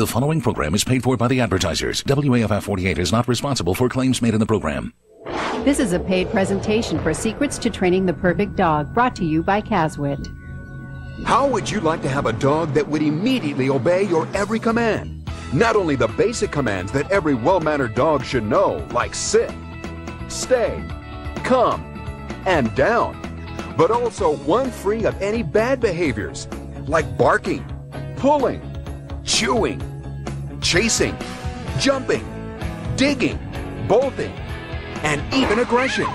The following program is paid for by the advertisers. WAFF 48 is not responsible for claims made in the program. This is a paid presentation for Secrets to Training the Perfect Dog, brought to you by Caswit. How would you like to have a dog that would immediately obey your every command? Not only the basic commands that every well mannered dog should know, like sit, stay, come, and down, but also one free of any bad behaviors, like barking, pulling, chewing, chasing, jumping, digging, bolting, and even aggression.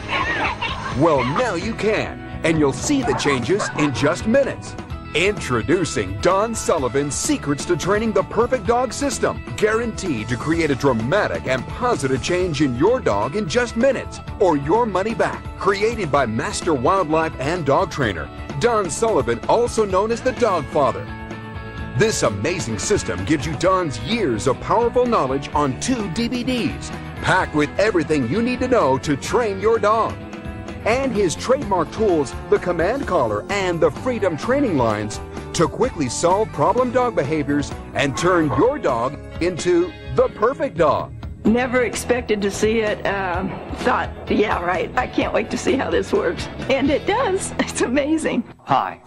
Well, now you can, and you'll see the changes in just minutes. Introducing Don Sullivan's Secrets to Training the Perfect Dog System, guaranteed to create a dramatic and positive change in your dog in just minutes, or your money back. Created by Master Wildlife and Dog Trainer, Don Sullivan, also known as the Dog Father. This amazing system gives you Don's years of powerful knowledge on two DVDs, packed with everything you need to know to train your dog. And his trademark tools, the Command Collar and the Freedom Training Lines, to quickly solve problem dog behaviors and turn your dog into the perfect dog. Never expected to see it. Um, thought, yeah, right. I can't wait to see how this works. And it does. It's amazing. Hi,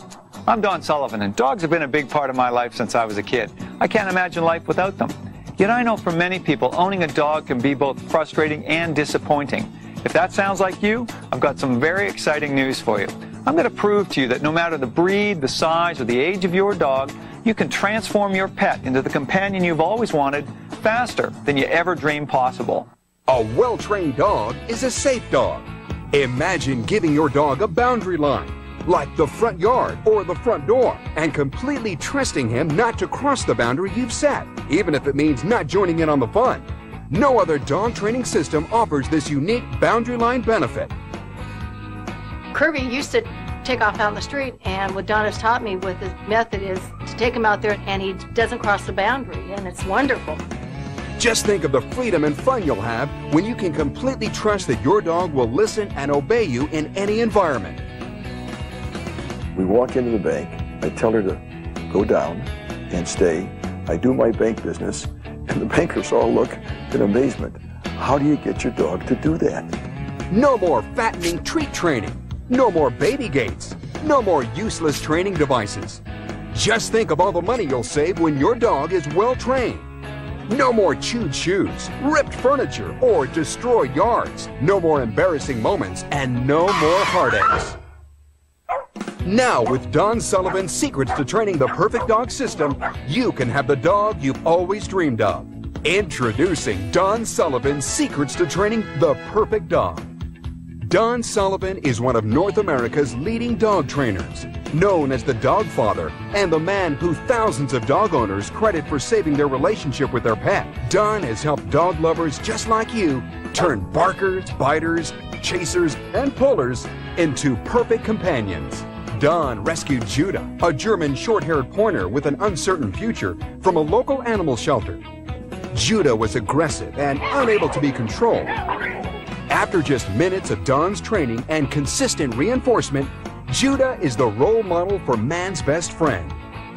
I'm Don Sullivan, and dogs have been a big part of my life since I was a kid. I can't imagine life without them. Yet I know for many people, owning a dog can be both frustrating and disappointing. If that sounds like you, I've got some very exciting news for you. I'm going to prove to you that no matter the breed, the size, or the age of your dog, you can transform your pet into the companion you've always wanted faster than you ever dreamed possible. A well trained dog is a safe dog. Imagine giving your dog a boundary line like the front yard or the front door, and completely trusting him not to cross the boundary you've set, even if it means not joining in on the fun. No other dog training system offers this unique boundary line benefit. Kirby used to take off out in the street, and what Don has taught me with his method is to take him out there and he doesn't cross the boundary, and it's wonderful. Just think of the freedom and fun you'll have when you can completely trust that your dog will listen and obey you in any environment. We walk into the bank. I tell her to go down and stay. I do my bank business, and the bankers all look in amazement. How do you get your dog to do that? No more fattening treat training. No more baby gates. No more useless training devices. Just think of all the money you'll save when your dog is well trained. No more chewed shoes, ripped furniture, or destroyed yards. No more embarrassing moments, and no more heartaches. Now, with Don Sullivan's Secrets to Training the Perfect Dog System, you can have the dog you've always dreamed of. Introducing Don Sullivan's Secrets to Training the Perfect Dog. Don Sullivan is one of North America's leading dog trainers, known as the Dog Father, and the man who thousands of dog owners credit for saving their relationship with their pet. Don has helped dog lovers just like you turn barkers, biters, chasers, and pullers into perfect companions. Don rescued Judah, a German short haired pointer with an uncertain future, from a local animal shelter. Judah was aggressive and unable to be controlled. After just minutes of Don's training and consistent reinforcement, Judah is the role model for man's best friend,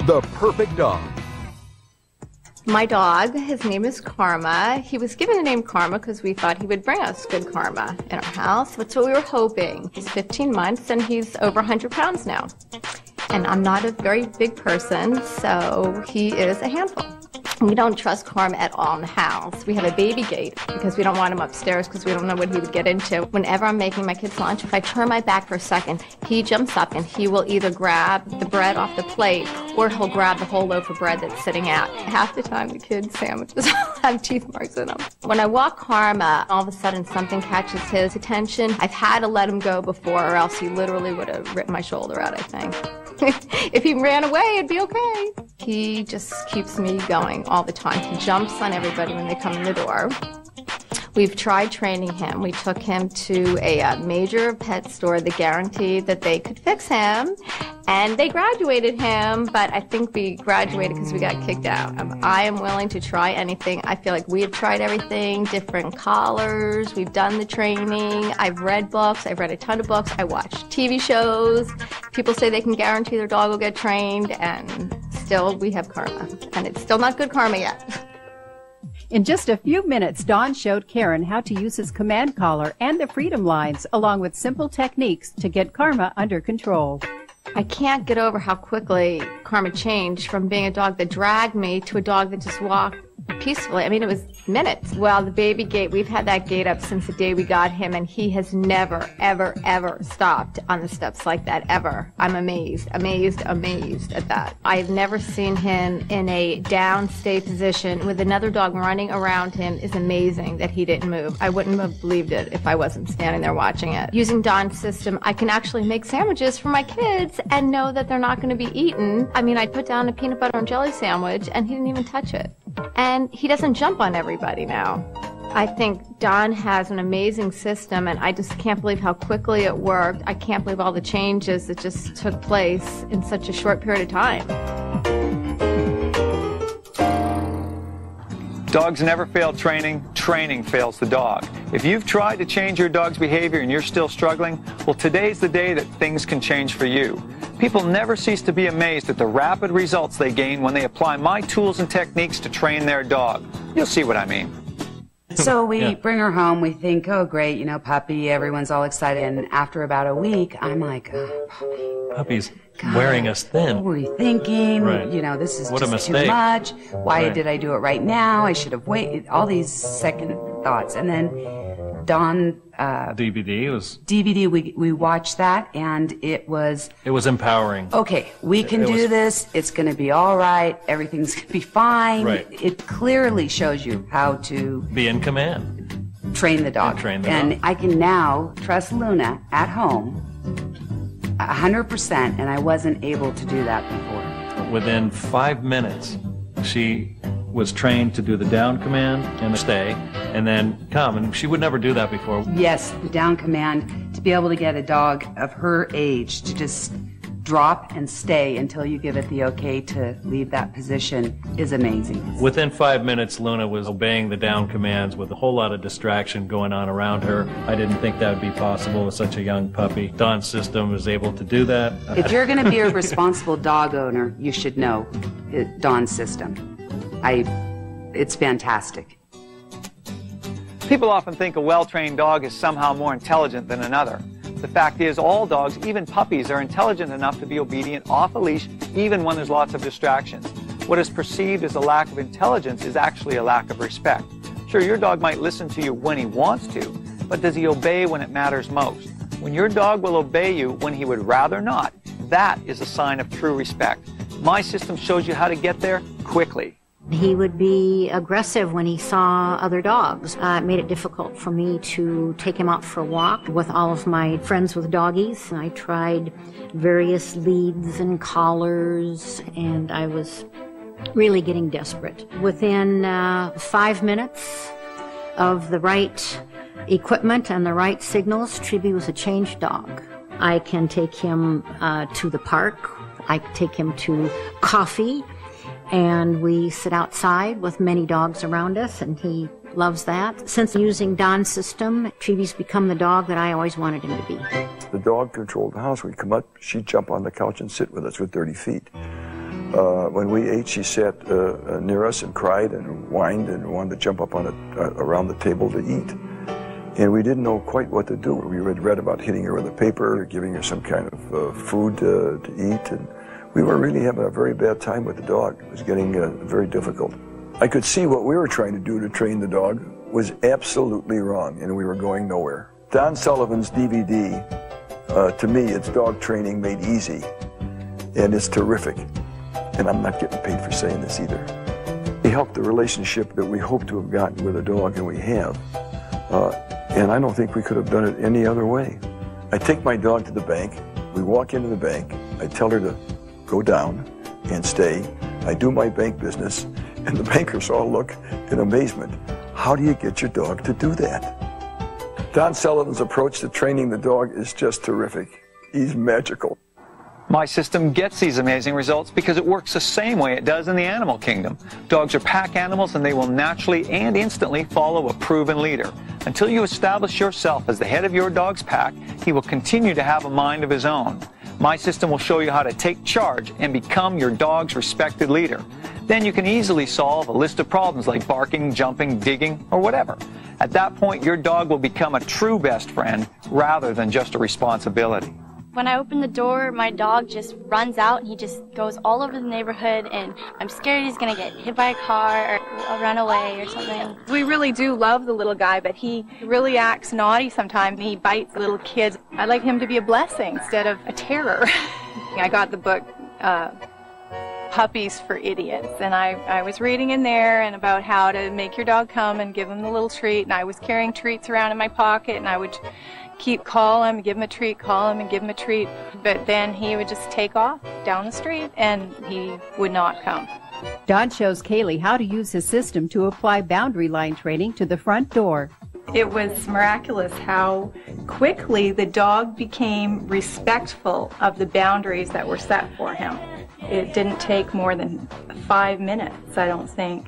the perfect dog. My dog, his name is Karma. He was given the name Karma because we thought he would bring us good karma in our house. That's what we were hoping. He's 15 months and he's over 100 pounds now. And I'm not a very big person, so he is a handful. We don't trust Karma at all in the house. We have a baby gate because we don't want him upstairs because we don't know what he would get into. Whenever I'm making my kids lunch, if I turn my back for a second, he jumps up and he will either grab the bread off the plate or he'll grab the whole loaf of bread that's sitting out. Half the time the kids' sandwiches have teeth marks in them. When I walk Karma, all of a sudden something catches his attention. I've had to let him go before or else he literally would have ripped my shoulder out, I think. if he ran away, it'd be okay. He just keeps me going all the time. He jumps on everybody when they come in the door. We've tried training him. We took him to a uh, major pet store that guaranteed that they could fix him, and they graduated him, but I think we graduated because we got kicked out. Um, I am willing to try anything. I feel like we have tried everything, different collars, we've done the training, I've read books, I've read a ton of books, I watch TV shows. People say they can guarantee their dog will get trained, and still we have karma, and it's still not good karma yet. In just a few minutes, Don showed Karen how to use his command collar and the freedom lines, along with simple techniques to get karma under control. I can't get over how quickly karma changed from being a dog that dragged me to a dog that just walked peacefully. I mean, it was minutes. Well, the baby gate, we've had that gate up since the day we got him, and he has never, ever, ever stopped on the steps like that, ever. I'm amazed, amazed, amazed at that. I've never seen him in a down stay position with another dog running around him is amazing that he didn't move. I wouldn't have believed it if I wasn't standing there watching it. Using Don's system, I can actually make sandwiches for my kids and know that they're not going to be eaten. I mean, I put down a peanut butter and jelly sandwich, and he didn't even touch it. And he doesn't jump on everybody now. I think Don has an amazing system, and I just can't believe how quickly it worked. I can't believe all the changes that just took place in such a short period of time. Dogs never fail training, training fails the dog. If you've tried to change your dog's behavior and you're still struggling, well, today's the day that things can change for you. People never cease to be amazed at the rapid results they gain when they apply my tools and techniques to train their dog. You'll see what I mean. So we Yeah. bring her home. We think, oh, great, you know, puppy. Everyone's all excited. And after about a week, I'm like, oh, Puppy's wearing us thin. what were you thinking? Right. You know, this is What just too much. Why Right. did I do it right now? I should have waited. All these second thoughts. And then Don. uh, DVD was DVD, we, we watched that, and it was it was empowering. okay, we can It do was- this. It's going to be all right. Everything's going to be fine. Right. It clearly shows you how to Be in command. train the dog. And train the and dog. I can now trust Luna at home 100%, and I wasn't able to do that before. Within five minutes, she was trained to do the down command and the stay, and then come. And she would never do that before. Yes, the down command to be able to get a dog of her age to just drop and stay until you give it the okay to leave that position is amazing. Within five minutes, Luna was obeying the down commands with a whole lot of distraction going on around her. I didn't think that would be possible with such a young puppy. Don's system was able to do that. If you're going to be a responsible dog owner, you should know uh, it- Don's system. I, it's fantastic. People often think a well-trained dog is somehow more intelligent than another. The fact is, all dogs, even puppies, are intelligent enough to be obedient off a leash, even when there's lots of distractions. What is perceived as a lack of intelligence is actually a lack of respect. Sure, your dog might listen to you when he wants to, but does he obey when it matters most? When your dog will obey you when he would rather not, that is a sign of true respect. My system shows you how to get there quickly. He would be aggressive when he saw other dogs. Uh, it made it difficult for me to take him out for a walk with all of my friends with doggies. I tried various leads and collars, and I was really getting desperate. Within uh, five minutes of the right equipment and the right signals, Triby was a changed dog. I can take him uh, to the park. I take him to coffee and we sit outside with many dogs around us, and he loves that. Since using Don's system, Treeby's become the dog that I always wanted him to be. The dog controlled the house. We'd come up, she'd jump on the couch and sit with us for 30 feet. Uh, when we ate, she sat uh, uh, near us and cried and whined and wanted to jump up on it uh, around the table to eat. And we didn't know quite what to do. We had read about hitting her with a paper or giving her some kind of uh, food to eat. And we were really having a very bad time with the dog. It was getting uh, very difficult. I could see what we were trying to do to train the dog was absolutely wrong, and we were going nowhere. Don Sullivan's DVD, uh, to me, it's dog training made easy, and it's terrific. And I'm not getting paid for saying this either. He helped the relationship that we hope to have gotten with a dog, and we have. Uh, and I don't think we could have done it any other way. I take my dog to the bank. We walk into the bank. I tell her to go down and stay. I do my bank business, and the bankers all look in amazement. How do you get your dog to do that? Don Sullivan's approach to training the dog is just terrific. He's magical. My system gets these amazing results because it works the same way it does in the animal kingdom. Dogs are pack animals and they will naturally and instantly follow a proven leader. Until you establish yourself as the head of your dog's pack, he will continue to have a mind of his own. My system will show you how to take charge and become your dog's respected leader. Then you can easily solve a list of problems like barking, jumping, digging, or whatever. At that point, your dog will become a true best friend rather than just a responsibility. When I open the door, my dog just runs out and he just goes all over the neighborhood and I'm scared he's gonna get hit by a car or run away or something. We really do love the little guy, but he really acts naughty sometimes. He bites little kids. I'd like him to be a blessing instead of a terror. I got the book, uh, Puppies for Idiots, and I, I was reading in there and about how to make your dog come and give him the little treat, and I was carrying treats around in my pocket, and I would keep call him, give him a treat, call him and give him a treat. But then he would just take off down the street and he would not come. Don shows Kaylee how to use his system to apply boundary line training to the front door. It was miraculous how quickly the dog became respectful of the boundaries that were set for him. It didn't take more than five minutes, I don't think,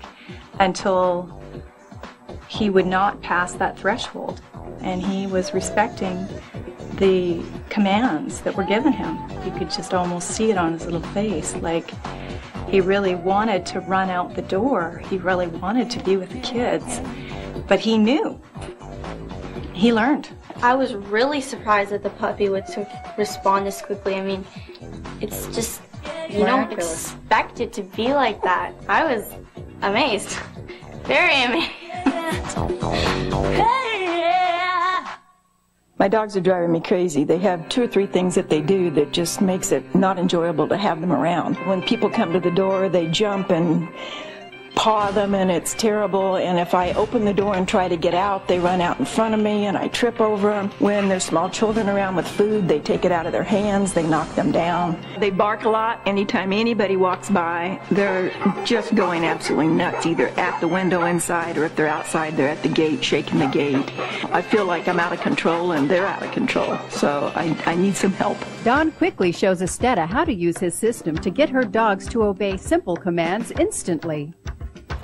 until he would not pass that threshold and he was respecting the commands that were given him. You could just almost see it on his little face, like he really wanted to run out the door. He really wanted to be with the kids, but he knew. He learned. I was really surprised that the puppy would respond this quickly. I mean, it's just, you don't expect it to be like that. I was amazed. Very amazed. My dogs are driving me crazy. They have two or three things that they do that just makes it not enjoyable to have them around. When people come to the door, they jump and paw them and it's terrible. And if I open the door and try to get out, they run out in front of me and I trip over them. When there's small children around with food, they take it out of their hands, they knock them down. They bark a lot anytime anybody walks by. They're just going absolutely nuts, either at the window inside or if they're outside, they're at the gate, shaking the gate. I feel like I'm out of control and they're out of control. So I, I need some help. Don quickly shows Estetta how to use his system to get her dogs to obey simple commands instantly.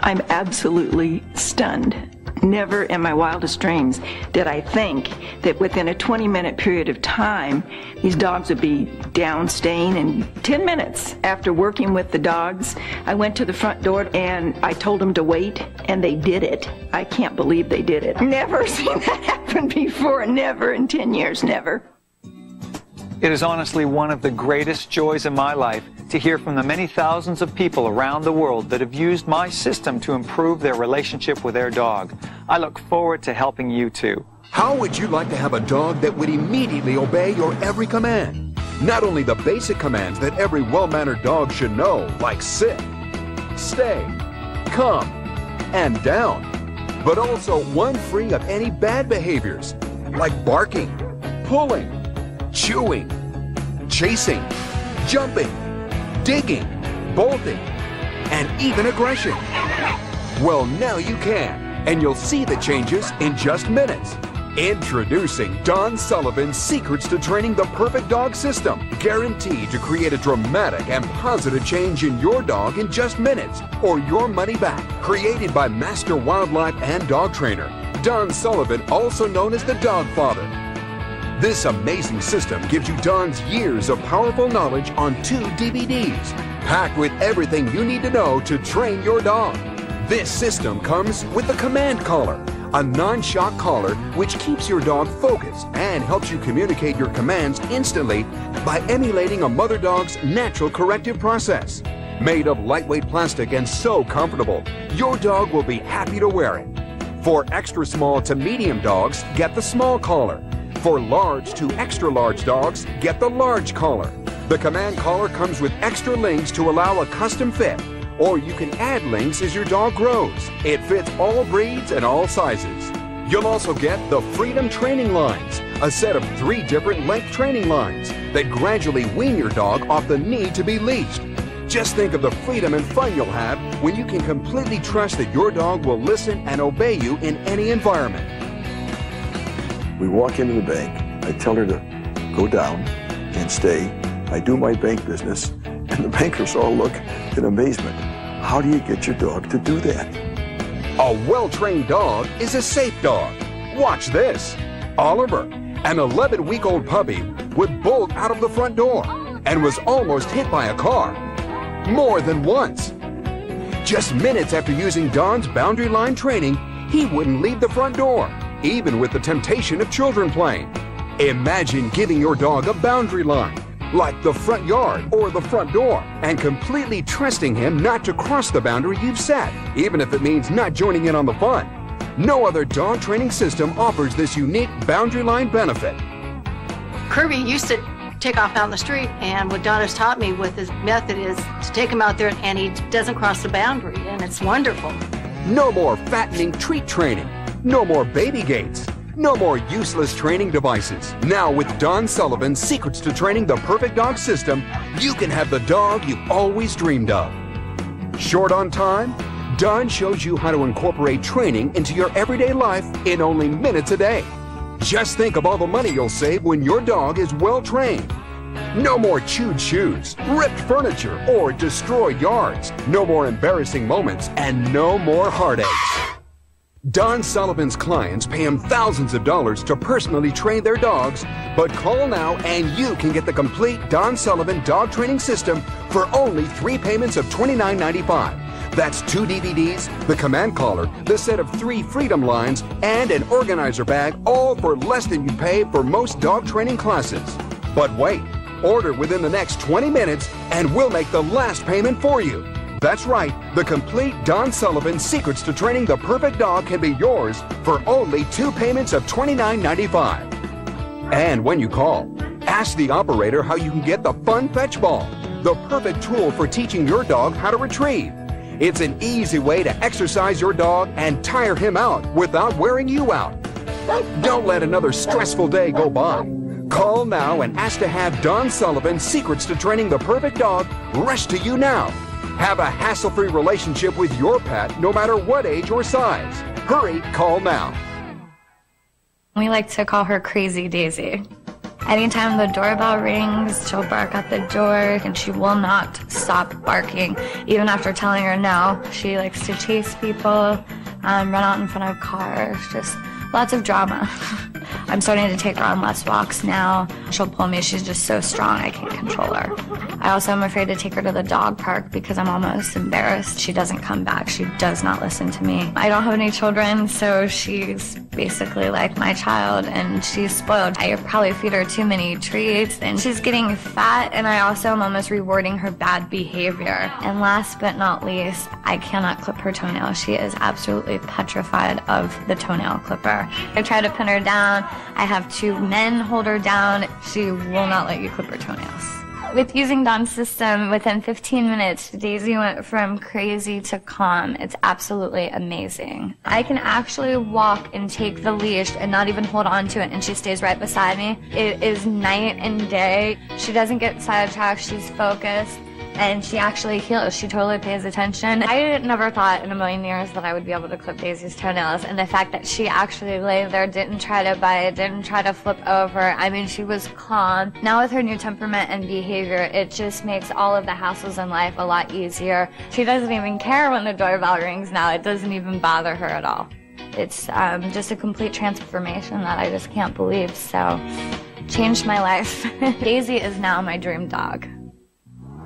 I'm absolutely stunned. Never in my wildest dreams did I think that within a 20 minute period of time, these dogs would be down staying. In 10 minutes after working with the dogs, I went to the front door and I told them to wait, and they did it. I can't believe they did it. Never seen that happen before, never in 10 years, never. It is honestly one of the greatest joys in my life to hear from the many thousands of people around the world that have used my system to improve their relationship with their dog. I look forward to helping you too. How would you like to have a dog that would immediately obey your every command? Not only the basic commands that every well-mannered dog should know, like sit, stay, come, and down, but also one free of any bad behaviors, like barking, pulling, chewing, chasing, jumping, digging, bolting, and even aggression. Well, now you can, and you'll see the changes in just minutes. Introducing Don Sullivan's Secrets to Training the Perfect Dog System, guaranteed to create a dramatic and positive change in your dog in just minutes, or your money back. Created by Master Wildlife and Dog Trainer, Don Sullivan, also known as the Dog Father, this amazing system gives you Don's years of powerful knowledge on two DVDs, packed with everything you need to know to train your dog. This system comes with the command collar, a non-shock collar which keeps your dog focused and helps you communicate your commands instantly by emulating a mother dog's natural corrective process. Made of lightweight plastic and so comfortable, your dog will be happy to wear it. For extra small to medium dogs, get the small collar. For large to extra large dogs, get the large collar. The command collar comes with extra links to allow a custom fit, or you can add links as your dog grows. It fits all breeds and all sizes. You'll also get the Freedom Training Lines, a set of three different length training lines that gradually wean your dog off the need to be leashed. Just think of the freedom and fun you'll have when you can completely trust that your dog will listen and obey you in any environment. We walk into the bank. I tell her to go down and stay. I do my bank business, and the bankers all look in amazement. How do you get your dog to do that? A well-trained dog is a safe dog. Watch this. Oliver, an 11-week-old puppy, would bolt out of the front door and was almost hit by a car. More than once. Just minutes after using Don's boundary line training, he wouldn't leave the front door, even with the temptation of children playing. Imagine giving your dog a boundary line, like the front yard or the front door, and completely trusting him not to cross the boundary you've set, even if it means not joining in on the fun. No other dog training system offers this unique boundary line benefit. Kirby used to take off down the street, and what Don has taught me with his method is to take him out there and he doesn't cross the boundary, and it's wonderful. No more fattening treat training. No more baby gates. No more useless training devices. Now, with Don Sullivan's Secrets to Training the Perfect Dog system, you can have the dog you've always dreamed of. Short on time? Don shows you how to incorporate training into your everyday life in only minutes a day. Just think of all the money you'll save when your dog is well trained. No more chewed shoes, ripped furniture, or destroyed yards. No more embarrassing moments, and no more heartaches. Don Sullivan's clients pay him thousands of dollars to personally train their dogs, but call now and you can get the complete Don Sullivan dog training system for only three payments of $29.95. That's two DVDs, the command collar, the set of three freedom lines, and an organizer bag, all for less than you pay for most dog training classes. But wait, order within the next 20 minutes and we'll make the last payment for you. That's right, the complete Don Sullivan Secrets to Training the Perfect Dog can be yours for only two payments of $29.95. And when you call, ask the operator how you can get the Fun Fetch Ball, the perfect tool for teaching your dog how to retrieve. It's an easy way to exercise your dog and tire him out without wearing you out. Don't let another stressful day go by. Call now and ask to have Don Sullivan Secrets to Training the Perfect Dog rush to you now. Have a hassle free relationship with your pet no matter what age or size. Hurry, call now. We like to call her Crazy Daisy. Anytime the doorbell rings, she'll bark at the door and she will not stop barking. Even after telling her no, she likes to chase people, um, run out in front of cars, just lots of drama. I'm starting to take her on less walks now. She'll pull me. She's just so strong, I can't control her. I also am afraid to take her to the dog park because I'm almost embarrassed. She doesn't come back. She does not listen to me. I don't have any children, so she's basically like my child and she's spoiled. I probably feed her too many treats and she's getting fat and I also am almost rewarding her bad behavior. And last but not least, I cannot clip her toenail. She is absolutely petrified of the toenail clipper. I try to pin her down. I have two men hold her down. She will not let you clip her toenails. With using Don's system, within 15 minutes, Daisy went from crazy to calm. It's absolutely amazing. I can actually walk and take the leash and not even hold on to it, and she stays right beside me. It is night and day. She doesn't get sidetracked. She's focused and she actually heels. She totally pays attention. I never thought in a million years that I would be able to clip Daisy's toenails, and the fact that she actually lay there, didn't try to bite, didn't try to flip over. I mean, she was calm. Now with her new temperament and behavior, it just makes all of the hassles in life a lot easier. She doesn't even care when the doorbell rings now. It doesn't even bother her at all. It's um, just a complete transformation that I just can't believe. So, changed my life. Daisy is now my dream dog.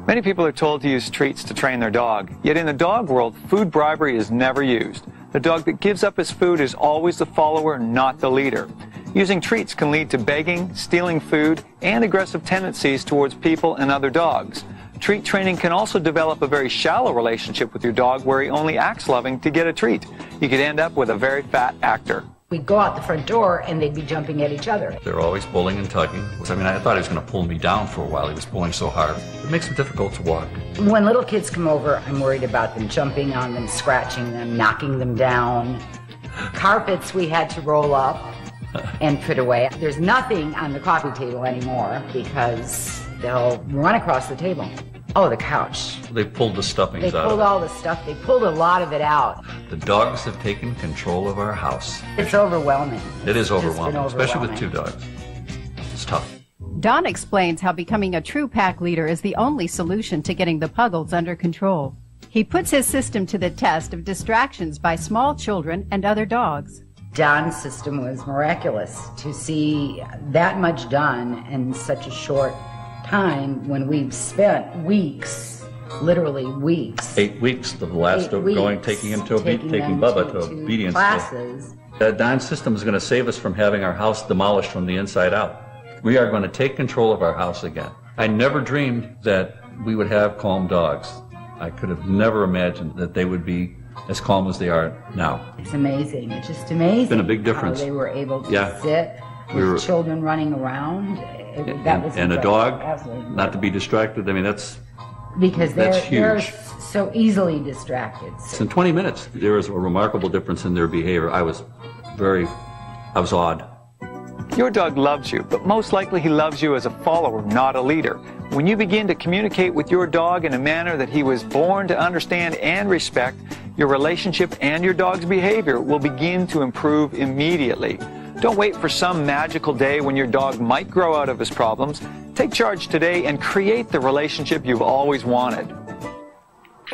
Many people are told to use treats to train their dog, yet in the dog world, food bribery is never used. The dog that gives up his food is always the follower, not the leader. Using treats can lead to begging, stealing food, and aggressive tendencies towards people and other dogs. Treat training can also develop a very shallow relationship with your dog where he only acts loving to get a treat. You could end up with a very fat actor. We'd go out the front door and they'd be jumping at each other. They're always pulling and tugging. I mean, I thought he was going to pull me down for a while. He was pulling so hard. It makes it difficult to walk. When little kids come over, I'm worried about them jumping on them, scratching them, knocking them down. Carpets we had to roll up and put away. There's nothing on the coffee table anymore because they'll run across the table. Oh, the couch. They pulled the stuffings They out. They pulled of all the stuff. They pulled a lot of it out. The dogs have taken control of our house. It's overwhelming. It is It's just been overwhelming, especially with two dogs. It's tough. Don explains how becoming a true pack leader is the only solution to getting the puggles under control. He puts his system to the test of distractions by small children and other dogs. Don's system was miraculous to see that much done in such a short time when we've spent weeks, literally weeks, Eight weeks, the last of going, taking him to, obe- taking Bubba to- to obedience. classes. The Don system is going to save us from having our house demolished from the inside out. We are going to take control of our house again. I never dreamed that we would have calm dogs. I could have never imagined that they would be as calm as they are now. It's amazing. It's just amazing. It's been a big difference. How they were able to Yeah. sit with were- children running around. Eh, it- And, that was and a dog, Absolutely. not to be distracted. I mean, that's because they're, that's they're huge. so easily distracted. So. in 20 minutes. There was a remarkable difference in their behavior. I was very, I was awed. Your dog loves you, but most likely he loves you as a follower, not a leader. When you begin to communicate with your dog in a manner that he was born to understand and respect, your relationship and your dog's behavior will begin to improve immediately. Don't wait for some magical day when your dog might grow out of his problems. Take charge today and create the relationship you've always wanted.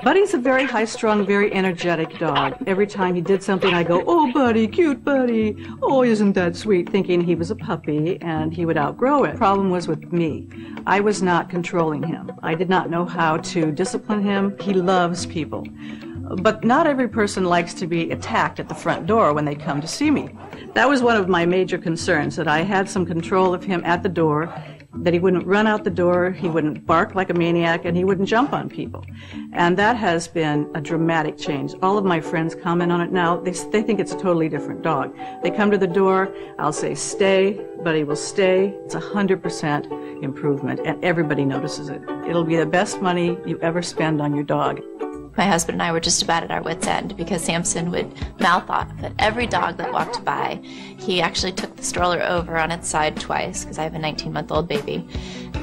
Buddy's a very high strung, very energetic dog. Every time he did something, I go, Oh, Buddy, cute Buddy. Oh, isn't that sweet? Thinking he was a puppy and he would outgrow it. The problem was with me. I was not controlling him. I did not know how to discipline him. He loves people. But not every person likes to be attacked at the front door when they come to see me. That was one of my major concerns, that I had some control of him at the door, that he wouldn't run out the door, he wouldn't bark like a maniac, and he wouldn't jump on people. And that has been a dramatic change. All of my friends comment on it now. They, they think it's a totally different dog. They come to the door, I'll say, stay, but he will stay. It's a 100% improvement, and everybody notices it. It'll be the best money you ever spend on your dog. My husband and I were just about at our wits' end because Samson would mouth off at every dog that walked by. He actually took the stroller over on its side twice because I have a 19 month old baby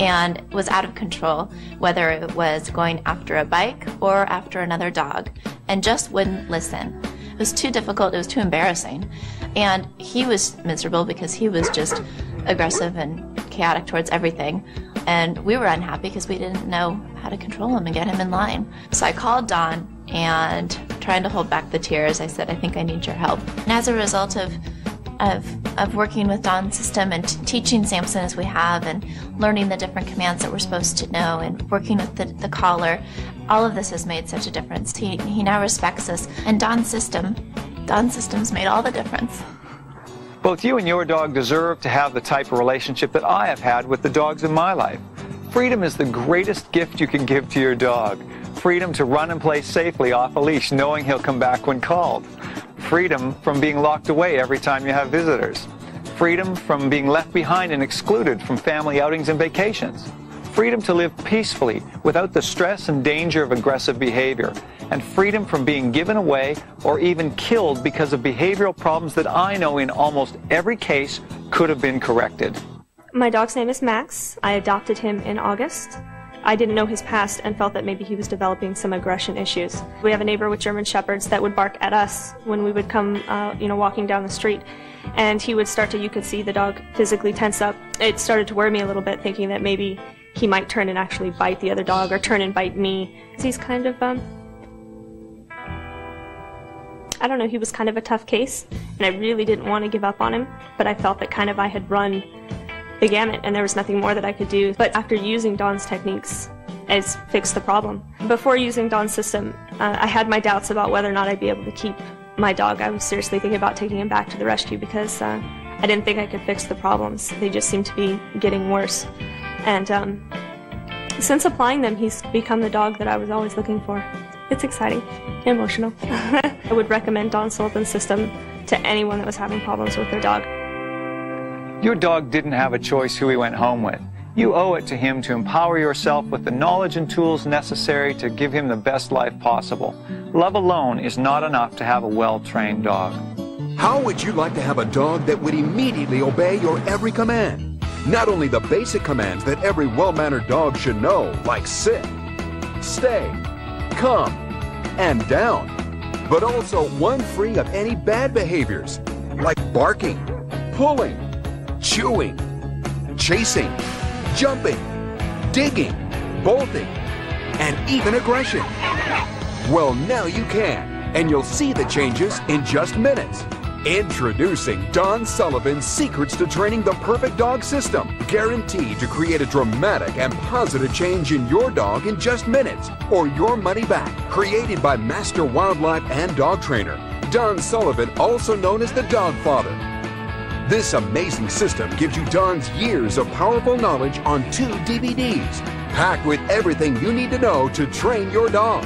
and was out of control, whether it was going after a bike or after another dog, and just wouldn't listen. It was too difficult, it was too embarrassing. And he was miserable because he was just aggressive and chaotic towards everything. And we were unhappy because we didn't know how to control him and get him in line. So I called Don and trying to hold back the tears, I said, I think I need your help. And as a result of of, of working with Don's system and teaching Samson as we have and learning the different commands that we're supposed to know and working with the, the collar, all of this has made such a difference. He, he now respects us. And Don's system, Don's system's made all the difference. Both you and your dog deserve to have the type of relationship that I have had with the dogs in my life. Freedom is the greatest gift you can give to your dog. Freedom to run and play safely off a leash, knowing he'll come back when called. Freedom from being locked away every time you have visitors. Freedom from being left behind and excluded from family outings and vacations. Freedom to live peacefully without the stress and danger of aggressive behavior. And freedom from being given away or even killed because of behavioral problems that I know in almost every case could have been corrected. My dog's name is Max. I adopted him in August. I didn't know his past and felt that maybe he was developing some aggression issues. We have a neighbor with German Shepherds that would bark at us when we would come, uh, you know, walking down the street. And he would start to, you could see the dog physically tense up. It started to worry me a little bit, thinking that maybe he might turn and actually bite the other dog or turn and bite me. He's kind of, um, I don't know, he was kind of a tough case, and I really didn't want to give up on him, but I felt that kind of I had run the gamut and there was nothing more that I could do. But after using Don's techniques, it's fixed the problem. Before using Don's system, uh, I had my doubts about whether or not I'd be able to keep my dog. I was seriously thinking about taking him back to the rescue because uh, I didn't think I could fix the problems. They just seemed to be getting worse. And um, since applying them, he's become the dog that I was always looking for. It's exciting, emotional. I would recommend Don Sullivan's system to anyone that was having problems with their dog. Your dog didn't have a choice who he went home with. You owe it to him to empower yourself with the knowledge and tools necessary to give him the best life possible. Love alone is not enough to have a well-trained dog. How would you like to have a dog that would immediately obey your every command? Not only the basic commands that every well-mannered dog should know, like sit, stay, come, and down, but also one free of any bad behaviors, like barking, pulling, chewing, chasing, jumping, digging, bolting, and even aggression. Well, now you can, and you'll see the changes in just minutes. Introducing Don Sullivan's Secrets to Training the Perfect Dog System, guaranteed to create a dramatic and positive change in your dog in just minutes or your money back. Created by Master Wildlife and Dog Trainer, Don Sullivan, also known as the Dog Father. This amazing system gives you Don's years of powerful knowledge on two DVDs, packed with everything you need to know to train your dog.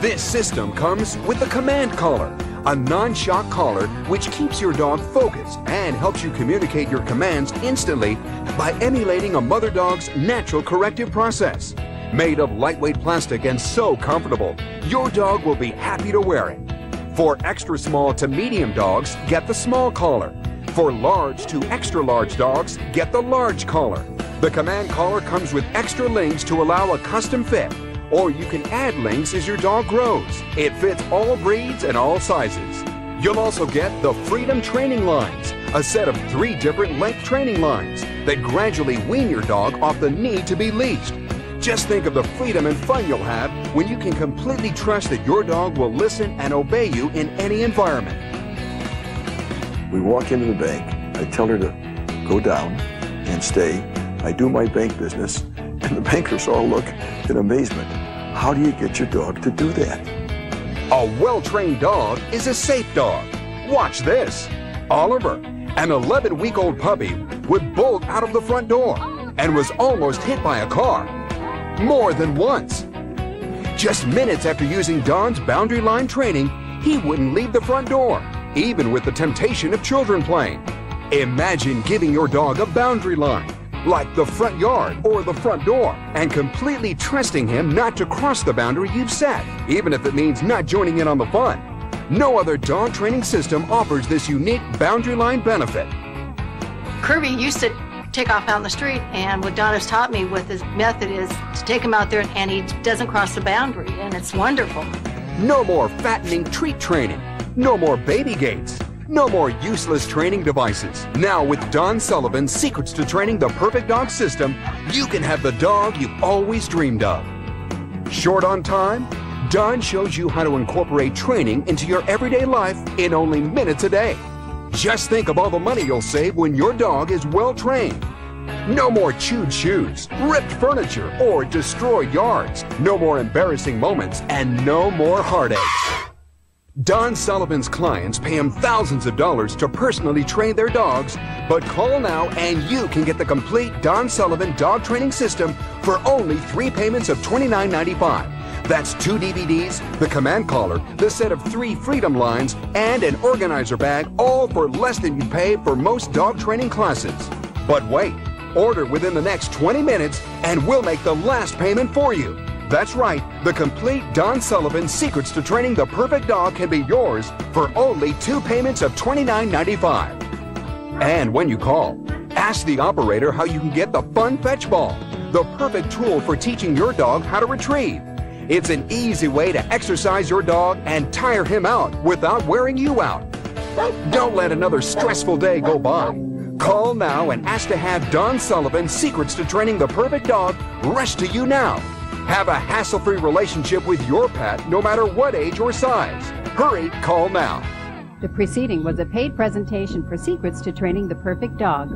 This system comes with a command collar, a non-shock collar which keeps your dog focused and helps you communicate your commands instantly by emulating a mother dog's natural corrective process. Made of lightweight plastic and so comfortable, your dog will be happy to wear it. For extra small to medium dogs, get the small collar. For large to extra large dogs, get the large collar. The command collar comes with extra links to allow a custom fit or you can add links as your dog grows. It fits all breeds and all sizes. You'll also get the Freedom Training Lines, a set of three different length training lines that gradually wean your dog off the need to be leashed. Just think of the freedom and fun you'll have when you can completely trust that your dog will listen and obey you in any environment. We walk into the bank. I tell her to go down and stay. I do my bank business, and the bankers all look in amazement. How do you get your dog to do that? A well-trained dog is a safe dog. Watch this. Oliver, an 11-week-old puppy, would bolt out of the front door and was almost hit by a car. More than once. Just minutes after using Don's boundary line training, he wouldn't leave the front door, even with the temptation of children playing. Imagine giving your dog a boundary line like the front yard or the front door, and completely trusting him not to cross the boundary you've set, even if it means not joining in on the fun. No other dog training system offers this unique boundary line benefit. Kirby used to take off down the street, and what Don has taught me with his method is to take him out there and he doesn't cross the boundary, and it's wonderful. No more fattening treat training. No more baby gates. No more useless training devices. Now with Don Sullivan's Secrets to Training the Perfect Dog System, you can have the dog you've always dreamed of. Short on time? Don shows you how to incorporate training into your everyday life in only minutes a day. Just think of all the money you'll save when your dog is well trained. No more chewed shoes, ripped furniture, or destroyed yards. No more embarrassing moments, and no more heartaches. Don Sullivan's clients pay him thousands of dollars to personally train their dogs, but call now and you can get the complete Don Sullivan dog training system for only three payments of $29.95. That's two DVDs, the command collar, the set of three freedom lines, and an organizer bag, all for less than you pay for most dog training classes. But wait, order within the next 20 minutes and we'll make the last payment for you. That's right, the complete Don Sullivan Secrets to Training the Perfect Dog can be yours for only two payments of $29.95. And when you call, ask the operator how you can get the Fun Fetch Ball, the perfect tool for teaching your dog how to retrieve. It's an easy way to exercise your dog and tire him out without wearing you out. Don't let another stressful day go by. Call now and ask to have Don Sullivan Secrets to Training the Perfect Dog rush to you now. Have a hassle-free relationship with your pet no matter what age or size. Hurry, call now. The preceding was a paid presentation for Secrets to Training the Perfect Dog.